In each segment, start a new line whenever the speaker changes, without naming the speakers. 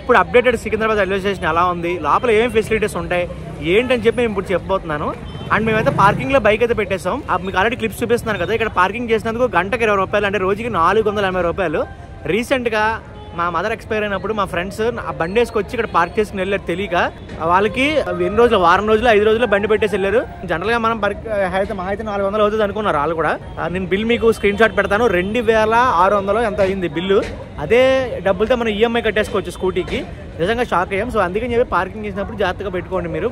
ఇప్పుడు updated Secunderabad railway station ఎలా ఉంది? లోపల ఏం ఫెసిలిటీస్ ఉంటాయి? ఏంటని చెప్పి నేను ఇప్పుడు చెప్పబోతున్నాను. అండ్ మేమైతే పార్కింగ్లో బైక్ అయితే పెట్టేసాం మీకు ఆల్రెడీ క్లిప్స్ చూపిస్తున్నాను కదా ఇక్కడ పార్కింగ్ చేసినందుకు గంటకి ఇరవై రూపాయలు అంటే రోజుకి నాలుగు వందల ఎనభై రూపాయలు. రీసెంట్గా మా మదర్ ఎక్స్పైర్ అయినప్పుడు మా ఫ్రెండ్స్ ఆ బండి వేసుకొచ్చి ఇక్కడ పార్క్ చేసుకుని వెళ్ళారు తెలియక. వాళ్ళకి ఎన్ని రోజులు వారం రోజులు ఐదు రోజులు బండి పెట్టేసి వెళ్ళారు. జనరల్గా మనం పర్క్ అయితే మా అయితే నాలుగు వందలు అవుతుంది అనుకున్నారు వాళ్ళు కూడా. నేను బిల్ మీకు స్క్రీన్ షాట్ పెడతాను. రెండు వేల ఆరు వందలు ఎంత అయింది బిల్లు? అదే డబ్బులతో మనం ఈఎంఐ కట్టేసుకోవచ్చు స్కూటీకి. నిజంగా షాక్ అయ్యాం. సో అందుకని చెప్పి పార్కింగ్ చేసినప్పుడు జాగ్రత్తగా పెట్టుకోండి మీరు.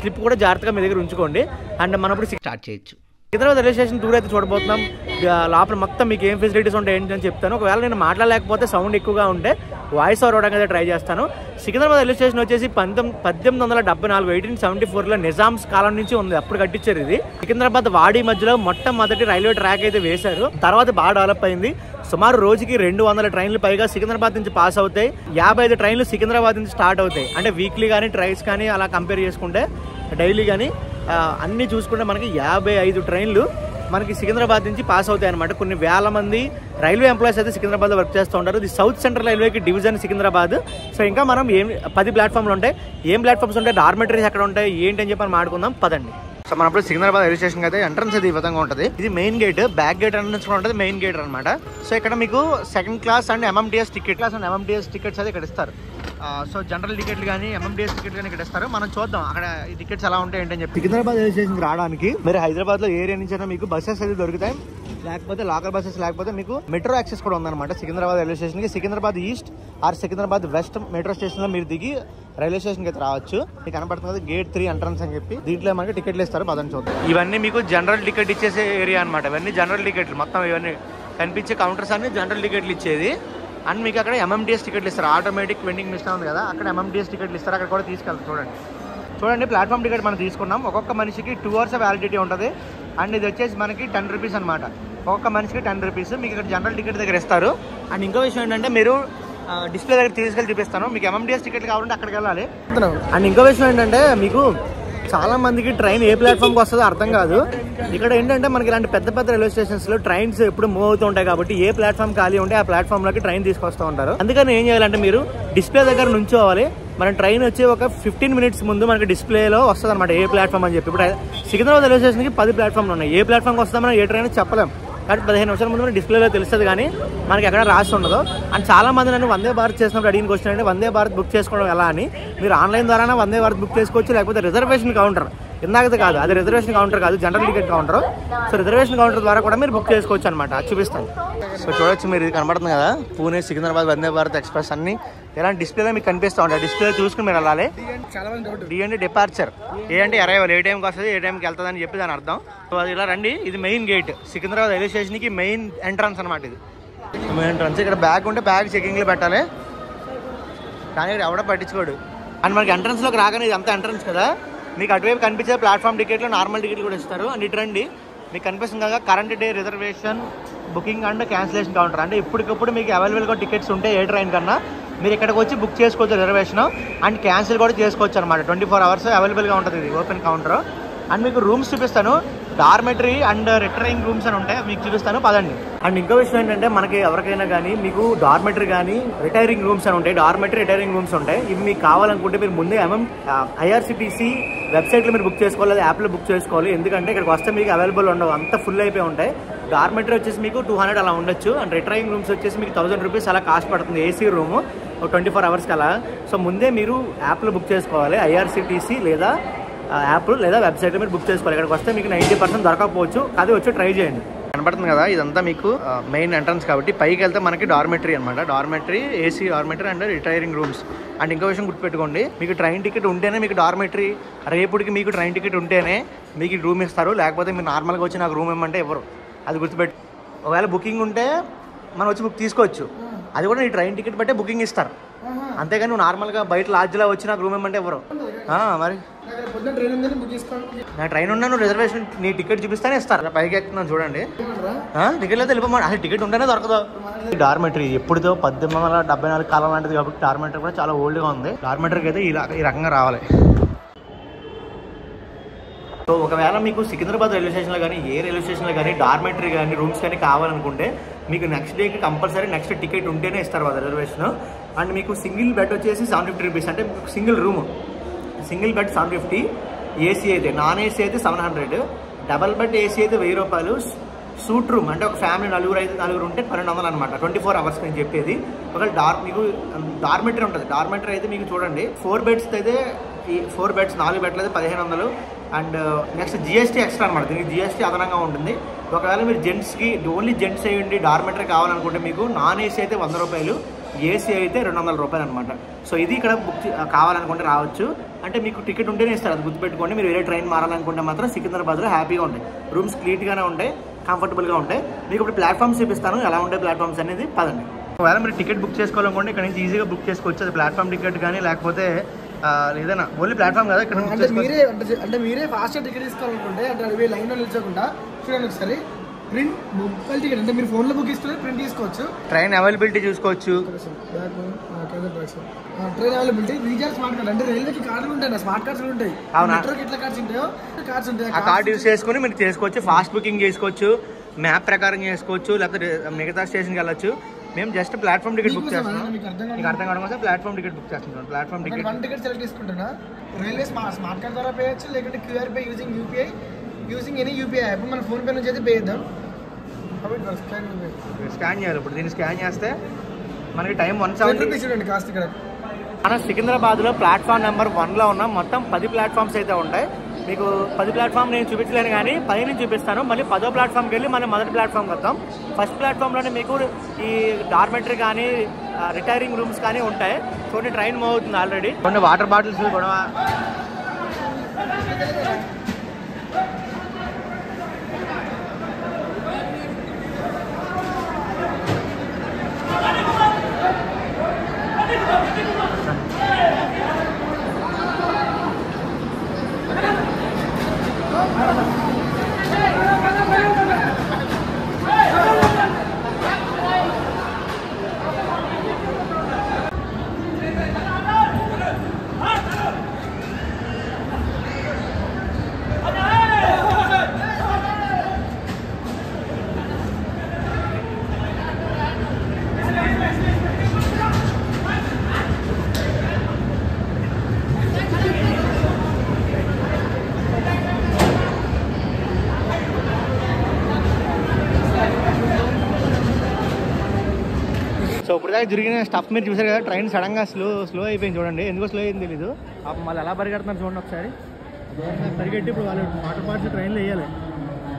స్లిప్ కూడా జాగ్రత్తగా మీ దగ్గర ఉంచుకోండి. అండ్ మనం ఇప్పుడు స్టార్ట్ చేయొచ్చు. హైదరాబాద్ రైల్వే స్టేషన్ టూర్ అయితే చూడబోతున్నాం. లోపల మొత్తం మీకు ఏం ఫెసిలిటీస్ ఉంటాయి ఏంటి అని చెప్తాను. ఒకవేళ నేను మాట్లాడలేకపోతే సౌండ్ ఎక్కువగా ఉంటే వాయిస్ ఓవర్ అవడానికి అయితే ట్రై చేస్తాను. సికింద్రాబాద్ రైల్వే స్టేషన్ వచ్చేసి పంతొమ్మిది పద్దెనిమిది వందల డెబ్బై నాలుగు ఎయిటీన్ సెవెంటీ ఫోర్లో నిజామ్స్ కాలం నుంచి ఉంది. అప్పుడు కట్టించారు ఇది. సికింద్రాబాద్ వాడి మధ్యలో మొట్టమొదటి రైల్వే ట్రాక్ అయితే వేశారు. తర్వాత బాగా డెవలప్ అయింది. సుమారు రోజుకి రెండు వందల ట్రైన్లు పైగా సికింద్రాబాద్ నుంచి పాస్ అవుతాయి. యాభై ఐదు ట్రైన్లు సికింద్రాబాద్ నుంచి స్టార్ట్ అవుతాయి. అంటే వీక్లీ కానీ ట్రైన్స్ కానీ అలా కంపేర్ చేసుకుంటే డైలీ కానీ అన్నీ చూసుకుంటే మనకి యాభై ఐదు ట్రైన్లు మనకి సికింద్రాబాద్ నుంచి పాస్ అవుతాయి అనమాట కొన్ని వేల మంది రైల్వే ఎంప్లాయీస్ అయితే సికింద్రాబాద్లో వర్క్ చేస్తూ ఉంటారు. ఇది సౌత్ సెంట్రల్ రైల్వేకి డివిజన్ సికింద్రాబాద్. సో ఇంకా మనం ఏం పది ప్లాట్ఫామ్లు ఉంటాయి. ఏం ప్లాట్ఫామ్స్ ఉంటాయి? డార్మెటరీస్ ఎక్కడ ఉంటాయి? ఏంటి అని చెప్పి మనం మాట్లాడుకుందాం పదండి. సో మనం ఇప్పుడు సికింద్రాబాద్ రైల్వే స్టేషన్ అయితే ఎంట్రన్స్ ఇది ఈ విధంగా ఉంటుంది. ఇది main gate back gate entrance కూడా ఉంటుంది మెయిన్ గేట్ అనమాట సో ఇక్కడ మీకు second class and MMTS ticket class and MMTS tickets అయితే ఇక్కడ ఇస్తారు. సో జనరల్ టికెట్లు కానీ ఎంఎండిఎస్ టికెట్లు కానీ ఇక్కడ ఇస్తారు. మనం చూద్దాం అక్కడ ఈ టికెట్స్ ఎలా ఉంటాయి ఏంటని చెప్పి. సికింద్రాబాద్ రైల్వే స్టేషన్కి రావడానికి మీరు హైదరాబాద్లో ఏరియా నుంచి అయినా మీకు బస్సెస్ అయితే దొరుకుతాయి. లేకపోతే లోకల్ బస్సెస్ లేకపోతే మీకు మెట్రో యాక్సెస్ కూడా ఉందన్నమాట సికింద్రాబాద్ రైల్వే స్టేషన్కి Secunderabad east or Secunderabad west metro స్టేషన్లో మీరు దిగి రైల్వే స్టేషన్కి అయితే రావచ్చు. మీకు కనపడుతుంది గేట్ త్రీ ఎంట్రన్స్ అని చెప్పి. దీంట్లో మనకి టికెట్లు ఇస్తారు పదని చూద్దాం ఇవన్నీ మీకు జనరల్ టికెట్ ఇచ్చేసే ఏరియా అనమాట ఇవన్నీ జనరల్ టికెట్లు. మొత్తం ఇవన్నీ కనిపించే కౌంటర్స్ అన్ని జనరల్ టికెట్లు ఇచ్చేది. అండ్ మీకు అక్కడ ఎంఎండిఎస్ టికెట్లు ఇస్తారు. ఆటోమేటిక్ వెండింగ్ మిషన్ ఉంది కదా అక్కడ ఎంఎండిఎస్ టికెట్లు ఇస్తారు. అక్కడ కూడా తీసుకెళ్తారు. చూడండి. చూడండి ప్లాట్ఫామ్ టికెట్ మనం తీసుకున్నాం. ఒక్కొక్క మనిషికి టూ అవర్స్ వ్యాలిడిటీ ఉంటుంది. అండ్ ఇది వచ్చేసి మనకి టెన్ రూపీస్ అనమాట ఒక్కొక్క మనిషికి టెన్ రూపీస్. మీకు ఇక్కడ జనరల్ టికెట్ దగ్గర ఇస్తారు. అండ్ ఇంకో విషయం ఏంటంటే మీరు డిస్ప్లే దగ్గర తీసుకెళ్ళి చూపిస్తాను. మీకు ఎంఎండిఎస్ టికెట్ కావాలంటే అక్కడికి వెళ్ళాలి. అండ్ ఇంకో విషయం ఏంటంటే మీకు చాలా మందికి ట్రైన్ ఏ ప్లాట్ఫామ్కి వస్తుందో అర్థం కాదు. ఇక్కడ ఏంటంటే మనకి ఇలాంటి పెద్ద పెద్ద రైల్వే స్టేషన్స్లో ట్రైన్స్ ఎప్పుడు మూవ్ అవుతూ ఉంటాయి కాబట్టి ఏ ప్లాట్ఫామ్ ఖాళీ ఉంటే ఆ ప్లాట్ఫామ్లోకి ట్రైన్ తీసుకొస్తూ ఉంటారు. అందుకని ఏం చేయాలంటే మీరు డిస్ప్లే దగ్గర నుంచోవాలి. మన ట్రైన్ వచ్చి ఒక ఫిఫ్టీన్ మినిట్స్ ముందు మనకి డిస్ప్లేలో వస్తుంది అనమాట ఏ ప్లాట్ఫామ్ అని చెప్పి. ఇప్పుడు సికింద్రాబాద్ రైల్వే స్టేషన్కి పది ప్లాట్ఫామ్లు ఉన్నాయి. ఏ ప్లాట్ఫామ్కి వస్తామని ఏ ట్రైన్ చెప్పలేం. కాబట్టి పదిహేను నిమిషాల ముందు మనకి డిస్ప్లేలో తెలుస్తుంది కానీ మనకి ఎక్కడ రాసి ఉండదు. అండ్ చాలా మంది నన్ను వందే భారత్ చేసినప్పుడు అడిగిన క్వశ్చన్ అంటే వందే భారత్ బుక్ చేసుకోవడం ఎలా? అని. మీరు ఆన్లైన్ ద్వారా వందే భారత్ బుక్ చేసుకోవచ్చు లేకపోతే రిజర్వేషన్ కౌంటర్ ఇందాకది కాదు అది రిజర్వేషన్ కౌంటర్ కాదు general ticket counter so reservation counter ద్వారా కూడా మీరు బుక్ చేసుకోవచ్చు అనమాట చూపిస్తాను. సో చూడొచ్చు మీరు ఇది కనబడుతుంది కదా పూణే సికింద్రాబాద్ వందే భారత్ ఎక్స్ప్రెస్ అన్ని. ఇలాంటి డిస్ప్లేలో మీకు కనిపిస్తూ ఉంటాయి డిస్ప్లే చూసుకుని మీరు వెళ్ళాలి. డి అంటే డిపార్చర్ ఏ అంటే అరైవల్ ఏ టైంకి వస్తుంది ఏ టైంకి వెళ్తుంది అని చెప్పి దాని అర్థం. సో అది ఇలా రండి ఇది మెయిన్ గేట్ సికింద్రాబాద్ రైల్వే స్టేషన్కి మెయిన్ ఎంట్రన్స్ అనమాట ఇది. మెయిన్ ఎంట్రన్స్ ఇక్కడ బ్యాగ్ ఉంటే బ్యాగ్ చెకింగ్లో పెట్టాలి. కానీ ఇక్కడ ఎవడో పట్టించుకోడు. అండ్ మనకి ఎంట్రన్స్లోకి రాగానే ఇది అంతా ఎంట్రన్స్ కదా. మీకు అటువైపు కనిపించే ప్లాట్ఫామ్ టికెట్లు నార్మల్ టికెట్లు కూడా ఇస్తారు. అండ్ ఇటురండి మీకు కనిపిస్తుంది కదా current day reservation booking and cancellation counter అంటే ఇప్పటికప్పుడు మీకు అవైలబుల్గా టికెట్స్ ఉంటే ఏ ట్రైన్ కన్నా మీరు ఇక్కడికి వచ్చి బుక్ చేసుకోవచ్చు రిజర్వేషన్ అండ్ క్యాన్సిల్ కూడా చేసుకోవచ్చు అనమాట ట్వంటీ ఫోర్ అవర్స్ అవైలబుల్గా ఉంటుంది ఇది ఓపెన్ కౌంటర్ అండ్ మీకు రూమ్స్ చూపిస్తాను. డార్మెటరీ అండ్ రిటరింగ్ రూమ్స్ అని ఉంటాయి మీకు చూపిస్తాను. పదండి. అండ్ ఇంకో విషయం ఏంటంటే మనకి ఎవరికైనా కానీ మీకు డార్మెటరీ కానీ రిటైరింగ్ రూమ్స్ అని ఉంటాయి. డార్మెటరీ రిటైరింగ్ రూమ్స్ ఉంటాయి. ఇవి మీకు కావాలనుకుంటే మీరు ముందే ఎంఎం ఐఆర్సిటీసీ వెబ్సైట్లో మీరు బుక్ చేసుకోవాలి లేదా యాప్లో బుక్ చేసుకోవాలి. ఎందుకంటే ఇక్కడికి వస్తే మీకు అవైలబుల్ ఉండవు. అంత ఫుల్ అయిపోయి ఉంటాయి. డార్మెటరీ వచ్చేసి మీకు టూ హండ్రెడ్ అలా ఉండొచ్చు. అండ్ రిటైరింగ్ రూమ్స్ వచ్చేసి మీకు థౌసండ్ రూపీస్ అలా కాస్ట్ పడుతుంది. ఏసీ రూమ్ ట్వంటీ ఫోర్ అవర్స్కి అలా సో ముందే మీరు యాప్లో బుక్ చేసుకోవాలి ఐఆర్సిటీసీ లేదా యాప్ లేదా వెబ్సైట్లో మీరు బుక్ చేసుకోవాలి. ఇక్కడికి వస్తే మీకు నైంటీ పర్సెంట్ దొరకకపోవచ్చు. అది వచ్చి ట్రై చేయండి. కనబడుతుంది కదా ఇదంతా మీకు మెయిన్ ఎంట్రన్స్ కాబట్టి పైకి వెళ్తే మనకి డార్మెటరీ అనమాట dormitory AC dormitory and retiring rooms. And ఇంకో విషయం గుర్తుపెట్టుకోండి మీకు ట్రైన్ టికెట్ ఉంటేనే మీకు డార్మెటరీ. రేపుడికి మీకు ట్రైన్ టికెట్ ఉంటేనే మీకు రూమ్ ఇస్తారు. లేకపోతే మీరు నార్మల్గా వచ్చి నాకు రూమ్ ఇవ్వమంటే ఎవరు అది గుర్తుపెట్టు. ఒకవేళ బుకింగ్ ఉంటే మనం వచ్చి బుక్ తీసుకోవచ్చు. అది కూడా నీ ట్రైన్ టికెట్ బట్టే బుకింగ్ ఇస్తారు. అంతేగాని నువ్వు నార్మల్గా బయట లాడ్జ్లో వచ్చి నాకు రూమ్ ఇవ్వమంటే ఎవరు మరి. నా ట్రైన్ ఉన్నా నువ్వు రిజర్వేషన్ నీ టికెట్ చూపిస్తానే ఇస్తారు పైకి ఎక్కుతున్నాను చూడండి. టికెట్ అయితే వెళ్ళిపోమా? అసలు టికెట్ ఉంటేనే దొరకదు. డార్మెటరీ ఎప్పుడుదో పద్దెనిమిది వందల డెబ్బై నాలుగు కాలం లాంటిది కాబట్టి డార్మెటరీ కూడా చాలా ఓల్డ్గా ఉంది. డార్మెటరీకి అయితే ఇలా ఈ రకంగా రావాలి. సో ఒకవేళ మీకు సికింద్రాబాద్ రైల్వే స్టేషన్లో కానీ ఏ రైల్వే స్టేషన్లో కానీ డార్మెటరీ కానీ రూమ్స్ కానీ కావాలనుకుంటే మీకు నెక్స్ట్ డేకి కంపల్సరీ నెక్స్ట్ టికెట్ ఉంటేనే ఇస్తారు వాళ్ళ రిజర్వేషన్. అండ్ మీకు సింగిల్ బెడ్ వచ్చేసి సెవెన్ ఫిఫ్టీ రూపీస్ అంటే single room. Single bed seven fifty AC అయితే నాన్ ఏసీ అయితే seven hundred. Double bed AC అయితే వెయ్యి రూపాయలు. సూట్ రూమ్ అంటే ఒక ఫ్యామిలీ నలుగురు అయితే నలుగురు ఉంటే పన్నెండు వందలు అనమాట ట్వంటీ ఫోర్ అవర్స్ నేను చెప్పేది. ఒకవేళ డార్ మీకు డార్మెటరీ ఉంటుంది. డార్మెటరీ అయితే మీకు చూడండి. ఫోర్ బెడ్స్ అయితే ఈ ఫోర్ బెడ్స్ నాలుగు బెడ్లు అయితే పదిహేను వందలు. అండ్ నెక్స్ట్ జిఎస్టీ ఎక్స్ట్రా అనమాట దీనికి జిఎస్టీ అదనంగా ఉంటుంది. ఒకవేళ మీరు జెంట్స్కి ఓన్లీ జెంట్స్ అయ్యండి డార్మెటరీ కావాలనుకుంటే మీకు నాన్ ఏసీ అయితే వంద రూపాయలు ఏసీ అయితే రెండు వందల రూపాయలు అనమాట సో ఇది ఇక్కడ బుక్ చే- కావాలనుకుంటే రావచ్చు. అంటే మీకు టికెట్ ఉంటేనే ఇస్తారు అది గుర్తుపెట్టుకోండి. మీరు వేరే ట్రైన్ మారాలనుకుంటే మాత్రం సికింద్రాబాద్లో హ్యాపీగా ఉంటాయి. రూమ్స్ నీట్గానే ఉంటాయి కంఫర్టబుల్గా ఉంటాయి. మీకు ఇప్పుడు ప్లాట్ఫామ్స్ చూపిస్తాను. ఎలా ఉంటాయి ప్లాట్ఫామ్స్ అనేది పదండి. ఒకవేళ మీరు టికెట్ బుక్ చేసుకోవాలనుకుంటే ఇక్కడ నుంచి ఈజీగా బుక్ చేసుకోవచ్చు. అది ప్లాట్ఫామ్ టికెట్ కానీ లేకపోతే ఏదైనా ఓన్లీ ప్లాట్ఫామ్ కదా ఇక్కడ
మీరే అంటే మీరే ఫాస్ట్ టికెట్ తీసుకోవాలనుకుంటే అంటే అవి లైన్లో నిల్చోకుండా చూడండి ఒకసారి. ప్రింట్ మొబైల్ టికెట్ అంటే మీరు ఫోన్లో బుక్ చేసుకుని ప్రింట్ తీసుకోవచ్చు.
ట్రైన్ అవైలబిలిటీ చూసుకోవచ్చు.
Train availability recharge smart card అంటే రైల్వేకి కార్డులు ఉంటాయి స్మార్ట్ కార్డ్స్ ఉంటాయి? మెట్రోకి ఎట్లా కార్డ్స్ ఉంటాయో కార్డ్స్ ఉంటాయి.
ఆ కార్డ్ యూస్ చేసుకుని మీరు చేసుకోవచ్చు. ఫాస్ట్ బుకింగ్ చేసుకోవచ్చు. మ్యాప్ ప్రకారం చేసుకోవచ్చు. లేకపోతే మిగతా స్టేషన్కి వెళ్ళొచ్చు. మేము జస్ట్ ప్లాట్ఫామ్ టికెట్ బుక్ చేస్తున్నాం.
మీకు అర్థం
కావడం కోసం ప్లాట్ఫామ్ టికెట్ బుక్ చేస్తున్నాం. Platform ticket
one ticket select చేసుకుంటున్నా రైల్వే స్మార్ట్ స్మార్ట్ కార్డ్ ద్వారా పే చేయొచ్చు లేకుంటే QR pay using UPI using any UPI app. మన ఫోన్ పే నుంచి అయితే పే చేద్దాం.
స్కాన్ చేయాలి ఇప్పుడు. దీన్ని స్కాన్ చేస్తే మనకి time one
seven
seventy
rupees చూడండి కాస్ట్ ఇక్కడ.
మన సికింద్రాబాద్లో ప్లాట్ఫామ్ నెంబర్ వన్లో ఉన్న మొత్తం పది ప్లాట్ఫామ్స్ అయితే ఉంటాయి. మీకు పది ప్లాట్ఫామ్ నేను చూపించలేను కానీ పది నుంచి చూపిస్తాను. మళ్ళీ పదో ప్లాట్ఫామ్కి వెళ్ళి మళ్ళీ మొదటి ప్లాట్ఫామ్కి వస్తాం ఫస్ట్ ప్లాట్ఫామ్లోనే మీకు ఈ డార్మెటరీ కానీ రిటైరింగ్ రూమ్స్ కానీ ఉంటాయి. చూడండి ట్రైన్ మూవ్ అవుతుంది ఆల్రెడీ కొన్ని వాటర్ బాటిల్స్ కూడా జరిగిన స్టఫ్ మీరు చూసారు కదా ట్రైన్ సడన్గా స్లో స్లో అయిపోయింది చూడండి. ఎందుకో స్లో అయింది తెలీదు. మళ్ళీ ఎలా పరిగెడుతున్నారు చూడండి ఒకసారి. పరిగెట్టి ఇప్పుడు వాళ్ళు వాటర్ పార్ట్స్ ట్రైన్లో వేయాలి.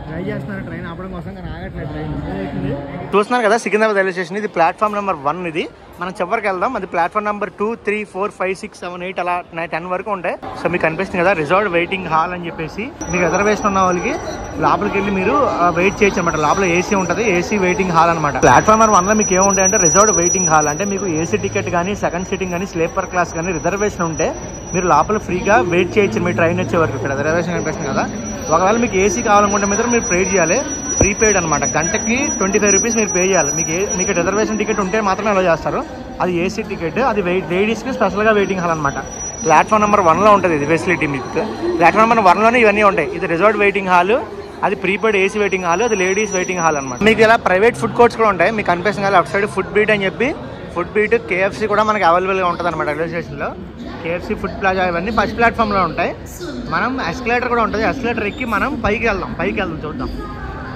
ట్రై చేస్తున్నారు ట్రైన్ ఆపడం కోసం కానీ ఆగట్లేదు ట్రైన్ చూస్తున్నారు కదా సికింద్రాబాద్ రైల్వే స్టేషన్ ఇది ప్లాట్ఫామ్ నెంబర్ వన్ ఇది. మనం చివరికి వెళ్దాం అది platform number two three four five six seven eight అలా టెన్ వరకు ఉంటాయి. సో మీకు కనిపిస్తుంది కదా రిజర్వ్డ్ వెయిటింగ్ హాల్ అని చెప్పేసి. మీకు రిజర్వేషన్ ఉన్న వాళ్ళకి లోపలికి వెళ్ళి మీరు వెయిట్ చేయొచ్చు అనమాట లోపల ఏసీ ఉంటుంది ఏసీ వెయిటింగ్ హాల్ అనమాట ప్లాట్ఫామ్ నెంబర్ వన్లో మీకు ఏముంటాయి అంటే రిజర్వ్డ్ వెయిటింగ్ హాల్ అంటే మీకు ఏసీ టికెట్ కానీ సెకండ్ సీటింగ్ కానీ స్లీపర్ క్లాస్ కానీ రిజర్వేషన్ ఉంటే మీరు లోపల ఫ్రీగా వెయిట్ చేయొచ్చు మీ ట్రైన్ వచ్చే వరకు. ఇక్కడ రిజర్వేషన్ కనిపిస్తుంది కదా. ఒకవేళ మీకు ఏసీ కావాలనుకుంటే మాత్రం మీరు పే చేయాలి. ప్రీపెయిడ్ అనమాట గంటకి ట్వంటీ ఫైవ్ రూపీస్ మీరు పే చేయాలి. మీకు ఏ- మీకు రిజర్వేషన్ టికెట్ ఉంటే మాత్రమే అలా చేస్తారు. అది ఏసీ టికెట్ అది వెయిట్ లేడీస్కి స్పెషల్గా వెయిటింగ్ హాల్ అనమాట ప్లాట్ఫామ్ నెంబర్ వన్లో ఉంటుంది ఇది ఫెసిలిటీ మీకు. ప్లాట్ఫామ్ నెంబర్ వన్లోనే ఇవన్నీ ఉంటాయి. ఇది రిజర్వ్ వెయిటింగ్ హాల్ అది ప్రీపెయిడ్ ఏసీ వెయిటింగ్ హాల్ అది లేడీస్ వెయిటింగ్ హాల్ అనమాట మీకు ఇలా ప్రైవేట్ ఫుడ్ కోర్ట్స్ కూడా ఉంటాయి. మీకు కనిపిస్తుంది కదా అటు సైడ్ ఫుడ్ బీట్ అని చెప్పి ఫుడ్ బీట్ కేఎఫ్సీ కూడా మనకి అవైలబుల్గా ఉంటుంది అనమాట రైల్వే స్టేషన్లో. కేఎఫ్సీ ఫుడ్ ప్లాజా ఇవన్నీ ఫస్ట్ ప్లాట్ఫామ్లో ఉంటాయి. మనం ఎస్కలేటర్ కూడా ఉంటుంది. ఎస్కలేటర్ ఎక్కి మనం పైకి వెళ్దాం. పైకి వెళ్దాం చూద్దాం.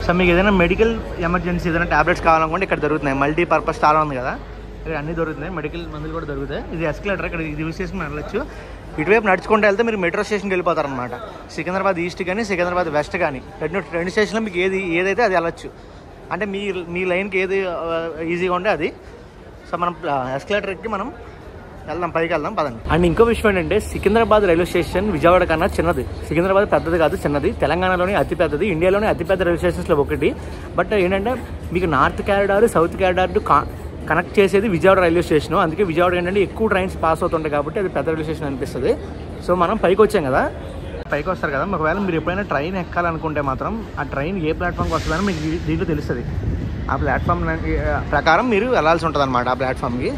సో మీకు ఏదైనా మెడికల్ ఎమర్జెన్సీ ఏదైనా టాబ్లెట్స్ కావాలనుకుంటే ఇక్కడ దొరుకుతున్నాయి. మల్టీ పర్పస్ చాలా ఉంది కదా. ఇక్కడ అన్నీ దొరుకుతున్నాయి. మెడికల్ మందులు కూడా దొరుకుతాయి. ఇది ఎస్కలేటర్ ఇక్కడ ఇది యూస్ చేసుకుని వెళ్ళొచ్చు. ఇటువైపు నడుచుకుంటూ వెళ్తే మీరు మెట్రో స్టేషన్కి వెళ్ళిపోతారు అనమాట సికింద్రాబాద్ ఈస్ట్ కానీ సికింద్రాబాద్ వెస్ట్ కానీ. రెండు రెండు స్టేషన్లో మీకు ఏది ఏదైతే అది వెళ్ళొచ్చు. అంటే మీ మీ లైన్కి ఏది ఈజీగా ఉంటే అది. సో మనం ఎస్కలేటర్ ఎక్కి మనం వెళ్దాం పైకి వెళ్దాం పదండి. అండ్ ఇంకో విషయం ఏంటంటే సికింద్రాబాద్ రైల్వే స్టేషన్ విజయవాడ కన్నా చిన్నది. సికింద్రాబాద్ పెద్దది కాదు చిన్నది. తెలంగాణలోనే అతిపెద్దది ఇండియాలోనే అతిపెద్ద రైల్వే స్టేషన్స్లో ఒకటి. బట్ ఏంటంటే మీకు north corridor south corridor connect చేసేది విజయవాడ రైల్వే స్టేషన్. అందుకే విజయవాడ ఏంటంటే ఎక్కువ ట్రైన్స్ పాస్ అవుతుంటాయి కాబట్టి అది పెద్ద రైల్వే స్టేషన్ అనిపిస్తుంది. సో మనం పైకి వచ్చాం కదా. పైకి వస్తారు కదా. ఒకవేళ మీరు ఎప్పుడైనా ట్రైన్ ఎక్కాలనుకుంటే మాత్రం ఆ ట్రైన్ ఏ ప్లాట్ఫామ్కి వస్తుందని మీకు దీంట్లో తెలుస్తుంది. ఆ ప్లాట్ఫామ్ ప్రకారం మీరు వెళ్ళాల్సి ఉంటుంది అనమాట ఆ ప్లాట్ఫామ్కి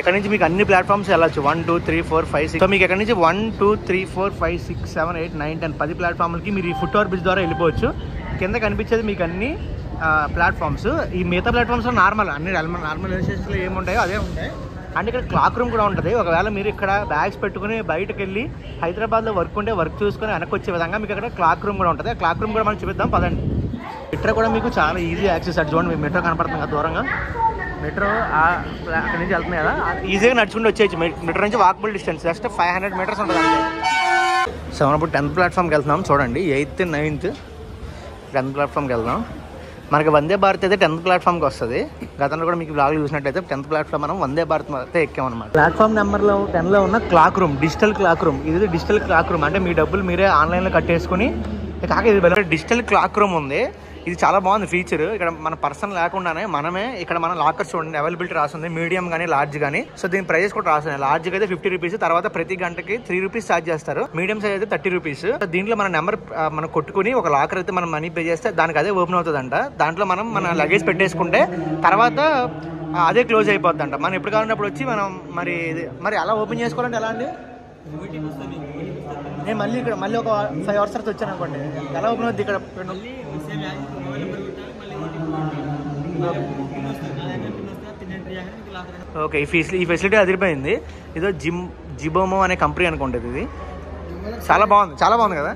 ఇక్కడ నుంచి మీకు అన్ని ప్లాట్ఫామ్స్ వెళ్ళచ్చు. One two three four five six so మీకు ఇక్కడ నుంచి one two three four five six seven eight nine ten పది ప్లాట్ఫామ్లకి మీరు ఈ ఫుట్ ఓవర్ బ్రిడ్జ్ ద్వారా వెళ్ళిపోవచ్చు. కింద కనిపించేది మీకు అన్ని ప్లాట్ఫామ్స్ ఈ మిగతా ప్లాట్ఫామ్స్లో నార్మల్ అన్ని నార్మల్ రైల్వే ఏముంటాయో అదే ఉంటాయి. అండ్ ఇక్కడ క్లాక్ రూమ్ కూడా ఉంటుంది. ఒకవేళ మీరు ఇక్కడ బ్యాగ్స్ పెట్టుకుని బయటకు వెళ్ళి హైదరాబాద్లో వర్క్ ఉంటే వర్క్ చూసుకొని వెనక్కి వచ్చే విధంగా మీకు ఇక్కడ క్లాక్ రూమ్ కూడా ఉంటుంది. ఆ క్లాక్ రూమ్ కూడా మనం చూపిద్దాం. పదండి. మెట్రో కూడా మీకు చాలా ఈజీ యాక్సెస్ అటు చూడండి మీకు మెట్రో కనపడుతుంది కదా దూరంగా. మెట్రో ఆ అక్కడి నుంచి వెళ్తుంది కదా. ఈజీగా నడుచుకుంటూ వచ్చేయచ్చు. మెట్రో నుంచి walkable distance just five hundred metres ఉంటుంది సో మనం ఇప్పుడు టెన్త్ ప్లాట్ఫామ్కి వెళ్తున్నాం. చూడండి ఎయిత్ నైన్త్ టెన్త్ ప్లాట్ఫామ్కి వెళ్దాం మనకి వందే భారత్ అయితే టెన్త్ ప్లాట్ఫామ్కి వస్తుంది. గతంలో కూడా మీకు బ్లాగ్ చూసినట్టయితే టెన్త్ ప్లాట్ఫామ్ మనం వందే భారత్ అయితే ఎక్కామన్నమాట. ప్లాట్ఫామ్ నెంబర్లో టెన్లో ఉన్న clock room digital clock room ఇది డిజిటల్ క్లాక్ రూమ్ అంటే మీ డబ్బులు మీరే ఆన్లైన్లో కట్టేసుకుని కాక ఇది డిజిటల్ క్లాక్ రూమ్ ఉంది. ఇది చాలా బాగుంది ఫీచర్ ఇక్కడ మన పర్సన్ లేకుండానే మనమే ఇక్కడ మన లాకర్ చూడండి అవైలబిలిటీ రాస్తుంది మీడియం కానీ లార్జ్ కానీ సో దీని ప్రైస్ కూడా రాస్తుంది లార్జ్ అయితే ఫిఫ్టీ రూపీస్ తర్వాత ప్రతి గంటకి త్రీ రూపీస్ ఛార్జ్ చేస్తారు. మీడియం సైజ్ అయితే థర్టీ రూపీస్ దీంట్లో మన నెంబర్ మనం కొట్టుకుని ఒక లాకర్ అయితే మనం మనీ పే చేస్తే దానికి అదే ఓపెన్ అవుతుందంట. దాంట్లో మనం మన లగేజ్ పెట్టేసుకుంటే తర్వాత అదే క్లోజ్ అయిపోద్ది అంట మనం ఎప్పుడు కావాలన్నప్పుడు వచ్చి మనం మరి ఇది- మరి అలా ఓపెన్ చేసుకోవాలంటే ఎలా అండి? నేను మళ్ళీ ఇక్కడ మళ్ళీ ఒక ఫైవ్ అవర్స్ తర్వాత వచ్చాను అనుకోండి. ఎలా ఓపెన్ అవుతుంది ఇక్కడ? ఓకే ఈ ఫెసిలిటీ ఈ ఫెసిలిటీ అదిరిపోయింది. ఏదో జిమ్ జిబోమో అనే కంపెనీ అనుకుంటుంది ఇది. చాలా బాగుంది చాలా బాగుంది కదా?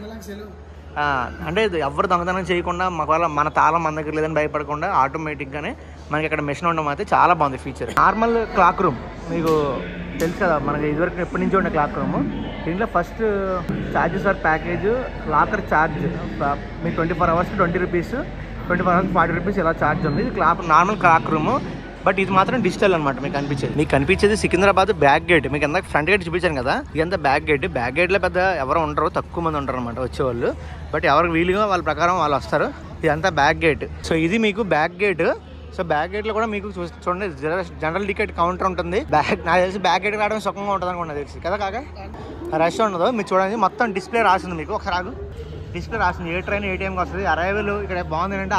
అంటే ఇది ఎవరు దొంగతనం చేయకుండా ఒకవేళ మన తాళం మన దగ్గర లేదని భయపడకుండా ఆటోమేటిక్గానే మనకి ఇక్కడ మెషిన్ ఉండడం అయితే చాలా బాగుంది ఫీచర్ నార్మల్ క్లాక్ రూమ్ మీకు తెలుసు కదా మనకి ఇదివరకు ఎప్పటి నుంచి ఉండే క్లాక్ రూమ్ దీంట్లో first charges for package locker charge me twenty four hours twenty rupees twenty four hours forty rupees ఇలా ఛార్జ్ ఉంది. ఇది clock normal clock room but ఇది మాత్రం డిజిటల్ అనమాట మీకు కనిపించేది మీకు కనిపించేది సికింద్రాబాద్ బ్యాక్ గేట్ మీకు ఎంత ఫ్రంట్ గేట్ చూపించాను కదా? ఇదంతా బ్యాక్ గేట్ బ్యాక్ గేట్లో పెద్ద ఎవరు ఉండరు తక్కువ మంది ఉంటారు అనమాట వచ్చేవాళ్ళు. బట్ ఎవరికి వీలుగా వాళ్ళ ప్రకారం వాళ్ళు వస్తారు. ఇదంతా బ్యాక్ గేట్ సో ఇది మీకు బ్యాక్ గేట్ సో బ్యాక్ గేట్లో కూడా మీకు చూడండి జనరల్ టికెట్ కౌంటర్ ఉంటుంది. బ్యాక్ నాకు తెలిసి బ్యాక్ గేట్ రావడం సుఖంగా ఉంటుంది అనుకున్నా తెలిసి. కదా కాక? రష్ ఉండదు. మీరు చూడండి మొత్తం డిస్ప్లే రాసింది మీకు. ఒకసారి ఆగు డిస్ప్లే రాసింది. ఏ ట్రైన్ ఏ టైంకి వస్తుంది? అరైవల్ ఇక్కడ బాగుంది అంటే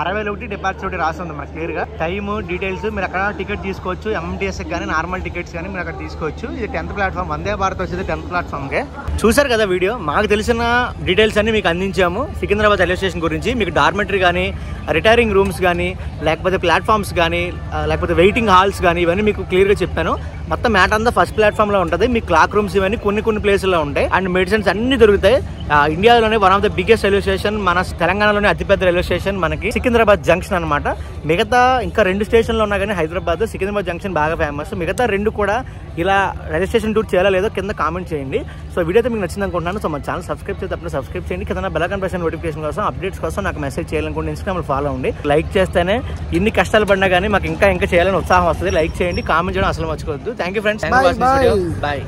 అరవై ఒకటి డిపార్చర్ ఒకటి రాస్తుంది మనకి క్లియర్గా టైమ్ డీటెయిల్స్ మీరు అక్కడ టికెట్ తీసుకోవచ్చు. ఎంటీఎస్ కానీ నార్మల్ టికెట్స్ కానీ మీరు అక్కడ తీసుకోవచ్చు. ఇది టెన్త్ ప్లాట్ఫామ్ వందే భారత్ వచ్చేది టెన్త్ ప్లాట్ఫామ్కే చూసారు కదా వీడియో? మాకు తెలిసిన డీటెయిల్స్ అన్ని మీకు అందించాము. సికింద్రాబాద్ రైల్వే స్టేషన్ గురించి మీకు డార్మెటరీ కానీ రిటైరింగ్ రూమ్స్ కానీ లేకపోతే ప్లాట్ఫామ్స్ కానీ లేకపోతే వెయిటింగ్ హాల్స్ కానీ ఇవన్నీ మీకు క్లియర్గా చెప్పాను. మొత్తం మ్యాట్ అంతా ఫస్ట్ ప్లాట్ఫామ్లో ఉంటుంది. మీ క్లాక్ రూమ్స్ ఇవన్నీ కొన్ని కొన్ని ప్లేసుల్లో ఉంటాయి. అండ్ మెడిసిన్స్ అన్ని దొరుకుతాయి. ఇండియాలోనే one of the biggest railway station మన తెలంగాణలోనే అతిపెద్ద రైల్వే స్టేషన్ మనకి సికింద్రాబాద్ జంక్షన్ అనమాట మిగతా ఇంకా రెండు స్టేషన్లు ఉన్నా కానీ హైదరాబాద్ సికింద్రాబాద్ జంక్షన్ బాగా ఫేమస్ మిగతా రెండు కూడా ఇలా రైల్వే స్టేషన్ టూర్ చేయాలా లేదో కింద కామెంట్ చేయండి. సో వీడియో అయితే మీకు నచ్చింది అనుకుంటున్నాను. సో మన ఛానల్ సబ్స్క్రైబ్ చేస్తే అప్పుడు సబ్స్క్రైబ్ చేయండి. కింద బెల్ కన్వర్షన్ నోటిఫికేషన్ కోసం అప్డేట్స్ కోసం నాకు మెసేజ్ చేయాలనుకుంటే ఇన్స్టాగ్రామ్ ఫాలో ఉండి లైక్ చేస్తేనే ఇన్ని కష్టాలు పడినా కానీ మాకు ఇంకా ఇంకా చేయాలని ఉత్సాహం వస్తుంది. లైక్ చేయండి కామెంట్ చేయడం అసలు మర్చిపోవద్దు. Thank you friends. బాయ్